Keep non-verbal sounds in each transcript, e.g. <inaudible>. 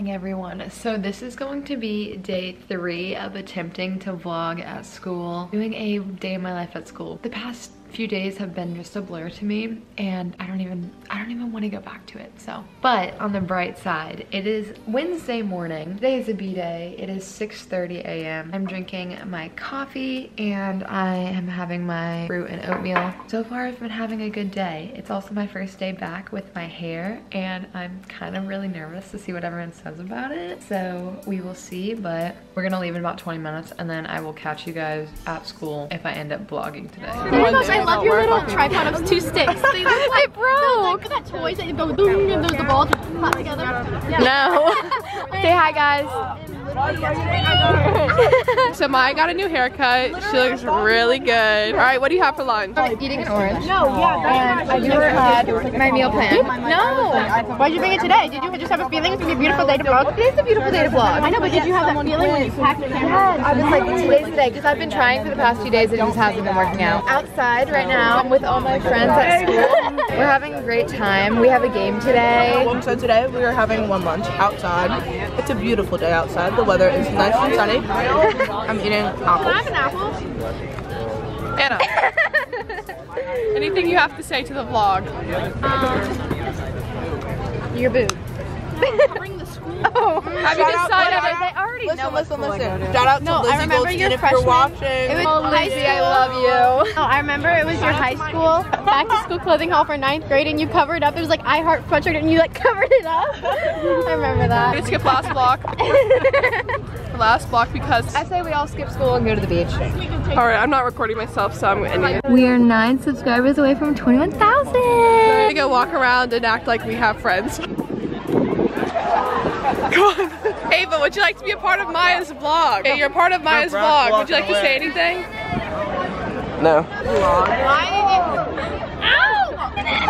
morning everyone. So this is going to be day three of attempting to vlog at school. Doing a day in my life at school. The past few days have been just a blur to me and I don't even I don't even want to go back to it so. But on the bright side it is Wednesday morning. Today is a b-day it is 6:30 a.m. I'm drinking my coffee and I am having my fruit and oatmeal. So far I've been having a good day. It's also my first day back with my hair and I'm kind of really nervous to see what everyone says about it. So we will see but we're gonna leave in about 20 minutes and then I will catch you guys at school if I end up vlogging today I love your little tripod of two sticks. They look <laughs> like, broke. Like that toys that go boom and there's the balls pop together. Yeah. No. <laughs> Say hi, guys. <laughs> so Maya got a new haircut. She looks really good. All right, what do you have for lunch? Eating an orange. No, yeah. And I never had my meal plan. No. Why'd you bring it today? Did you just have a feeling it's gonna be a beautiful day to vlog? It is a beautiful day to vlog. I know, but did you have that feeling when you packed your camera? I was like, today's the day, because I've been trying for the past few days, it just hasn't been working out. Outside right now, I'm with all my friends at school. We're having a great time. We have a game today. So today we are having one lunch outside. It's a beautiful day outside. The weather is nice and sunny. <laughs> I'm eating apples. Can I have an apple? Anna. <laughs> Anything you have to say to the vlog? Um, Your boob. bring the school. <laughs> Oh, Have you decided? they already Listen, know listen, what's listen. Shout out to No, I remember Goldstein your if freshman- you're watching. It was Oh, Lizzie, I love you. Oh, I remember it was your high school back to school clothing haul for ninth grade and you covered up. It was like I Heart sweatshirt and you like <laughs> covered it up. I remember that. We that. skip last block. <laughs> last block because. I say we all skip school and go to the beach. All right, I'm not recording myself, so I'm gonna We are nine subscribers away from 21,000. gonna go walk around and act like we have friends. <laughs> Come on. Ava, would you like to be a part of Maya's vlog? Okay, you're part of Maya's vlog. Would you like to say anything? No.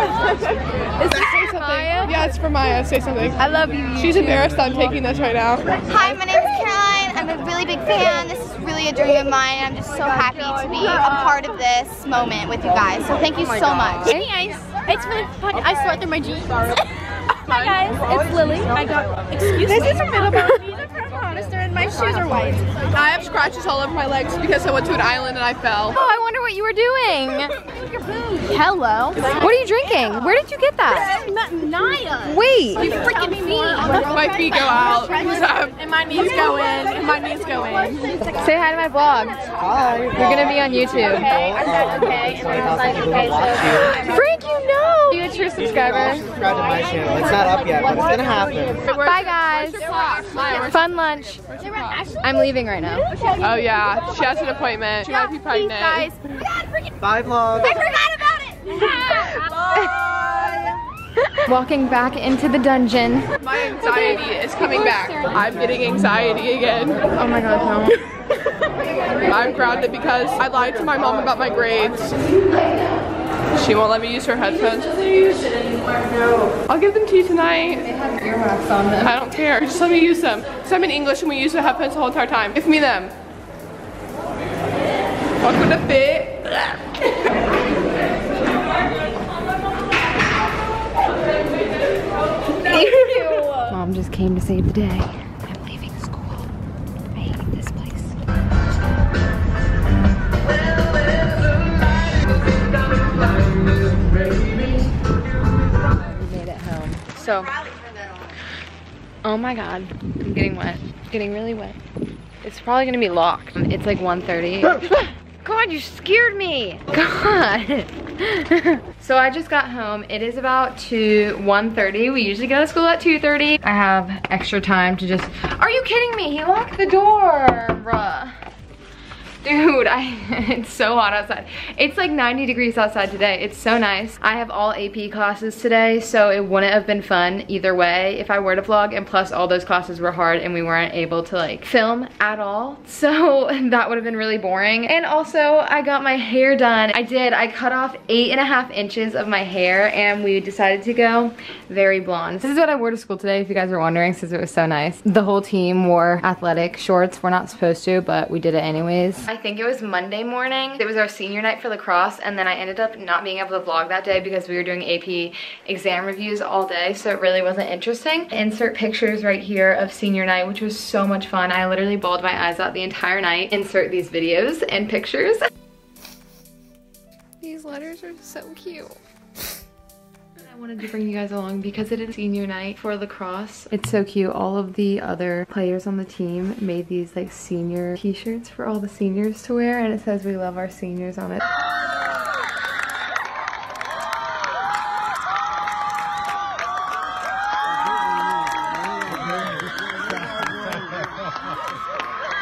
Is this say something? Yeah, it's for Maya. Say something. I love you. She's embarrassed I'm taking this right now. Hi, my name is Caroline. I'm a really big fan. This is really a dream of mine. I'm just so happy to be a part of this moment with you guys. So thank you so much. Hey guys, it's really fun. I sweat through my jeans. Hi guys, it's Lily. I got excuse this me. This is a bit <laughs> of a these are from Hollister and my shoes are white. I have scratches all over my legs because I went to an island and I fell. Oh, I wonder what you were doing. Hello. What are you drinking? Where did you get that? Naya. Wait. You freaking me. My feet go out. And <laughs> my knees go in. And my knees go in. Say hi to my vlog. Hi. You're gonna be on YouTube. Okay. I said okay. And I was like, okay, so. Frank, you know. You a true subscriber. Subscribe to my channel. It's not up yet, but it's gonna happen. Bye guys. Fun lunch. I'm leaving right now. Oh yeah, she has an appointment. She might be pregnant. Guys. Bye vlog. I forgot about it. <laughs> Walking back into the dungeon. My anxiety is coming back. I'm getting anxiety again. Oh my god, no. <laughs> I'm grounded because I lied to my mom about my grades. She won't let me use her headphones. I'll give them to you tonight. I don't care. Just let me use them. Because I'm in English and we use the headphones the whole entire time. Give me them. Welcome to Fit. Mom just came to save the day. We made it home. So, oh my god, I'm getting wet. Getting really wet. It's probably gonna be locked. It's like 1.30. <laughs> God, you scared me. <laughs> God. <laughs> so I just got home. It is about 2, 1.30. We usually go to school at 2.30. I have extra time to just, are you kidding me? He locked the door, bruh. <laughs> Dude, I, <laughs> it's so hot outside. It's like 90 degrees outside today. It's so nice. I have all AP classes today, so it wouldn't have been fun either way if I were to vlog. And plus all those classes were hard and we weren't able to like film at all. <laughs> So that would have been really boring. And also I got my hair done. I did, I cut off eight and a half inches of my hair and we decided to go very blonde. This is what I wore to school today if you guys are wondering since it was so nice. The whole team wore athletic shorts. We're not supposed to, but we did it anyways. I think it was Monday morning. It was our senior night for lacrosse and then I ended up not being able to vlog that day because we were doing AP exam reviews all day so it really wasn't interesting. Insert pictures right here of senior night which was so much fun. I literally bawled my eyes out the entire night. Insert these videos and pictures. These letters are so cute. I wanted to bring you guys along because it is senior night for lacrosse. It's so cute. All of the other players on the team made these like senior t-shirts for all the seniors to wear and it says we love our seniors on it.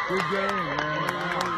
Good game, man.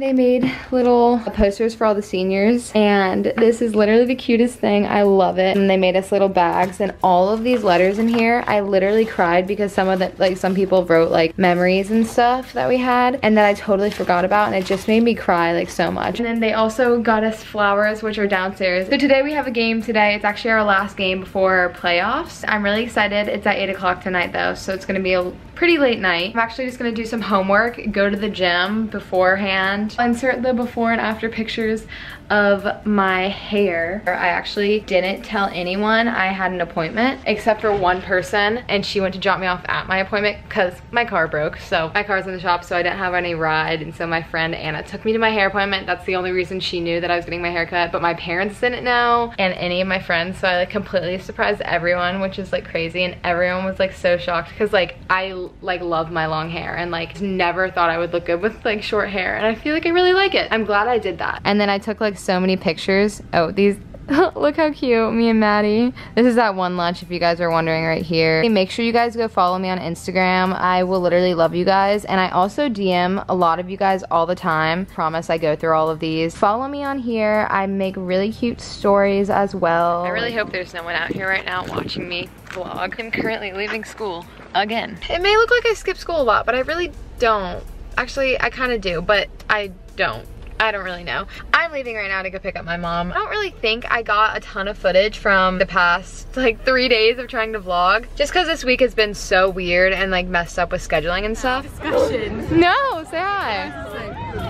They made little posters for all the seniors and this is literally the cutest thing. I love it. And they made us little bags and all of these letters in here, I literally cried because some of the, like some people wrote like memories and stuff that we had and that I totally forgot about and it just made me cry like so much. And then they also got us flowers which are downstairs. So today we have a game today. It's actually our last game before playoffs. I'm really excited. It's at 8 o'clock tonight though so it's gonna be a pretty late night. I'm actually just gonna do some homework, go to the gym beforehand. Insert the before and after pictures of my hair. I actually didn't tell anyone I had an appointment except for one person and she went to drop me off at my appointment because my car broke. So my car's in the shop so I didn't have any ride and so my friend Anna took me to my hair appointment. That's the only reason she knew that I was getting my hair cut but my parents didn't know and any of my friends so I like completely surprised everyone which is like crazy and everyone was like so shocked because like I like love my long hair and like never thought I would look good with like short hair and I feel like I really like it. I'm glad I did that. And then I took like so many pictures. Oh, these <laughs> Look how cute, me and Maddie. This is that one lunch if you guys are wondering right here. Make sure you guys go follow me on Instagram. I will literally love you guys. And I also DM a lot of you guys all the time. Promise I go through all of these. Follow me on here. I make really cute stories as well. I really hope there's no one out here right now watching me vlog. I'm currently leaving school again. It may look like I skip school a lot, but I really don't. Actually, I kind of do, but I don't. I don't really know. I'm leaving right now to go pick up my mom. I don't really think I got a ton of footage from the past like three days of trying to vlog. Just cause this week has been so weird and like messed up with scheduling and stuff. Discussion. No, say hi.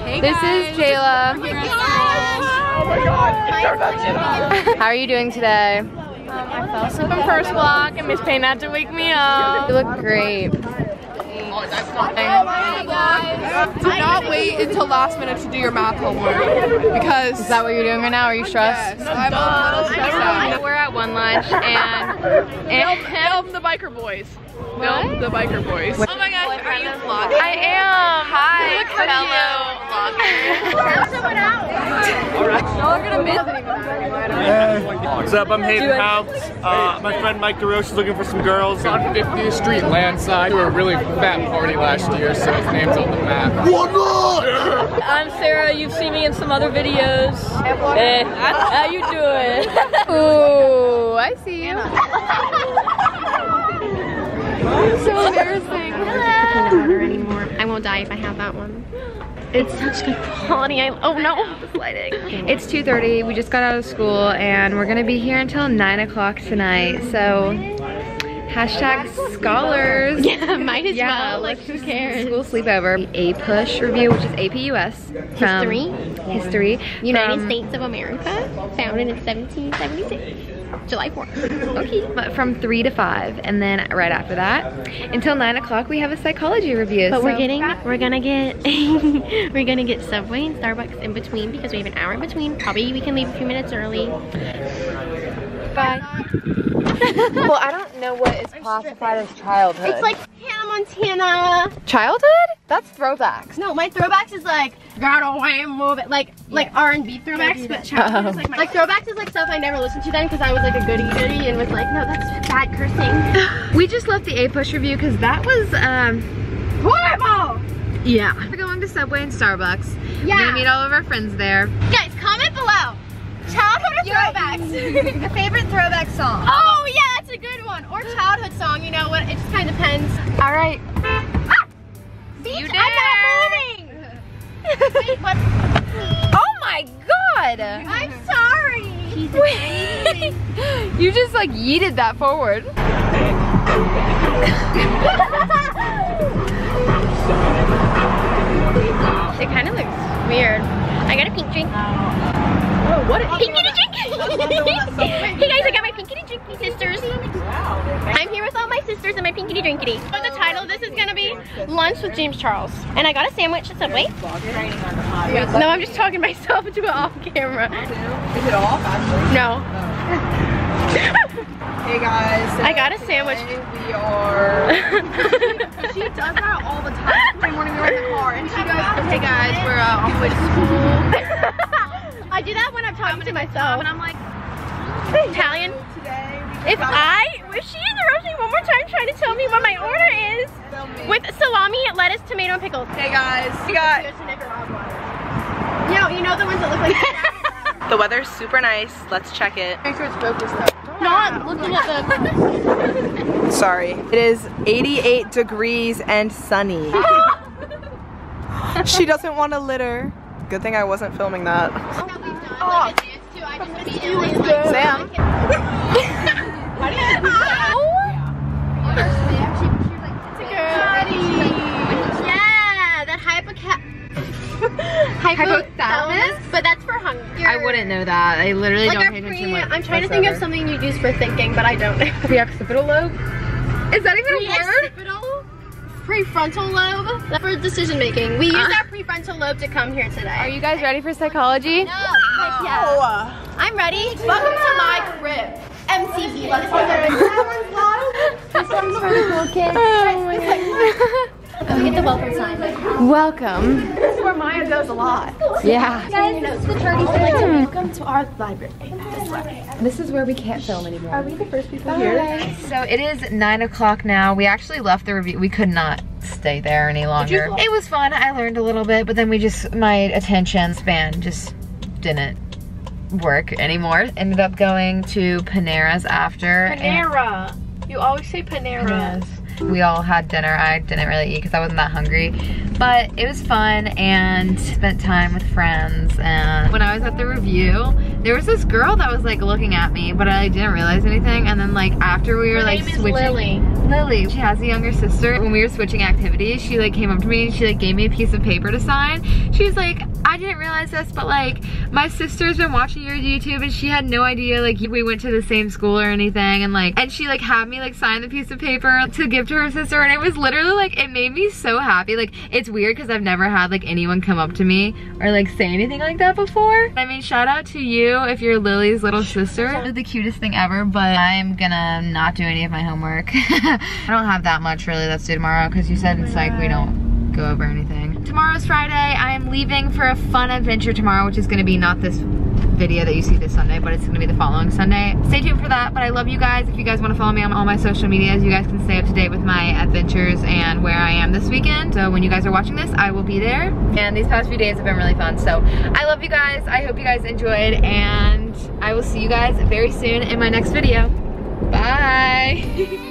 Hey This guys. is Jayla. Oh my god. Oh How are you doing today? I fell asleep in first block and Miss Payne had to wake me up. You look great. Do not wait until last minute to do your math homework because Is that what you're doing right now? Are you stressed? yes, I'm a little stressed out. We're at one lunch and, <laughs> and Film the biker boys. Film the biker boys. Oh my gosh, are you vlogging? I am. Hi, Look how What's up? I'm Hayden Howe. Uh, my friend Mike DeRoche is looking for some girls. on 50th Street Landside. We were a really fat party last year, so his name's on the map. I'm Sarah. You've seen me in some other videos. Hey, how you doing? <laughs> Ooh, I see you. <laughs> so embarrassing. I won't die if I have that one. It's such good quality. I, oh no. lighting. It's 2.30, we just got out of school and we're gonna be here until 9 o'clock tonight, so hashtag scholars. Yeah, <laughs> might as Yeah, well. Like, who cares? School sleepover. APUSH review, which is APUS. History. Um, history. United from- States of America, founded in 1776. July 4th. Okay, but from 3 to 5, and then right after that, until 9 o'clock, we have a psychology review. But we're getting, we're gonna get, <laughs> we're gonna get Subway and Starbucks in between because we have an hour in between. Probably we can leave a few minutes early. Bye. <laughs> well, I don't know what is classified as childhood. It's like Hannah Montana. childhood? That's throwbacks. No, my throwbacks is like got away, move it, like like R and B throwbacks. But childhood is like, my, like throwbacks is like stuff I never listened to then because I was like a goody goody and was like, no, that's bad cursing. <laughs> We just left the APUSH review because that was um Horrible. yeah. We're going to Subway and Starbucks. Yeah. We're gonna meet all of our friends there. Guys, comment below. Childhood or throwbacks? <laughs> A favorite throwback song? oh yeah, that's a good one. one. Or childhood song, you know what? It just kind of depends. All right. You I'm not moving. Wait? Oh my god! I'm sorry. You just like yeeted that forward. It kind of looks weird. I got a pink drink. Oh, what? A Pinky to <laughs> drink. hey guys, I got my pinky to drinky sisters. I'm here with all my sisters and my pinky to drinkity. So the title this is gonna be Lunch with James Charles. And I got a sandwich at Subway. No, I'm just talking myself <laughs> into it off camera. Is it off actually? No. <laughs> Hey guys. I got a sandwich. We are. <laughs> she does that all the time. Every morning we were in the car and she goes, "Hey guys, we're uh, on the way to school." I do that when I'm talking to myself. And I'm like, Italian. today If I, if she interrupts me one more time trying to tell me what my order is, with salami, lettuce, tomato, and pickles. Hey guys, we got You know, you know the ones that look like <laughs> the weather's super nice. Let's check it. Make sure it's focused though. Not looking at the. <laughs> Sorry. It is 88 degrees and sunny. <laughs> she doesn't want to litter. Good thing I wasn't filming that. Oh. Sam. Yeah, that hypocat. Hypothalamus? But that's for hunger. I wouldn't know that. I literally Like don't pay attention. pre, what- I'm trying to think of something you'd use for thinking, but I don't know. Pre-occipital lobe? Is that even a word? Pre-occipital, prefrontal lobe for decision making. We use Uh. our prefrontal lobe to come here today. Are you guys ready for psychology? No. Heck yeah. I'm ready. Welcome to my crib. MCB. Let's go. This one's for the cool kids. Oh my god. Let me get the welcome sign. Welcome. This is where Maya goes a lot. Yeah. Guys, this is the turkey like to welcome to our library. This is where we can't film anymore. Are we the first people here? So it is nine o'clock now. We actually left the review. We could not stay there any longer. It was fun. I learned a little bit, but then we just, my attention span just didn't work anymore. Ended up going to Panera's after. Panera. You always say Panera. Yes. We all had dinner. I didn't really eat because I wasn't that hungry. But it was fun and spent time with friends. And when I was at the review, there was this girl that was like looking at me, but I didn't realize anything. And then like after we were Her like name is switching. Lily. Lily, she has a younger sister. When we were switching activities, she like came up to me and she like gave me a piece of paper to sign. She was like, I didn't realize this, but like my sister's been watching your YouTube and she had no idea like we went to the same school or anything. And like, and she like had me like sign the piece of paper to give to her sister. And it was literally like, it made me so happy. Like, it's weird because I've never had like anyone come up to me or like say anything like that before. I mean, shout out to you if you're Lily's little sister. The cutest thing ever, but I'm gonna not do any of my homework. <laughs> I don't have that much really that's due tomorrow because you said in like we don't go over anything. Tomorrow's Friday. I am leaving for a fun adventure tomorrow, which is gonna be not this video that you see this Sunday, but it's gonna be the following Sunday. Stay tuned for that, but I love you guys. If you guys wanna follow me on all my social medias, you guys can stay up to date with my adventures and where I am this weekend. So when you guys are watching this, I will be there. And these past few days have been really fun. So I love you guys. I hope you guys enjoyed and I will see you guys very soon in my next video. Bye. <laughs>